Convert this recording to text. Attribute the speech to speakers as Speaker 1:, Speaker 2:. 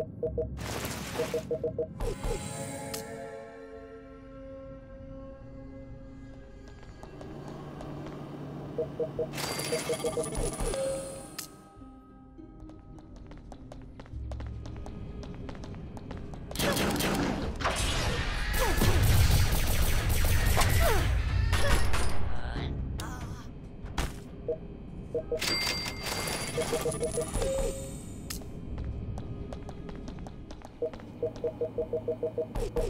Speaker 1: Ha uh, ha ha ha ha! ¡Gracias!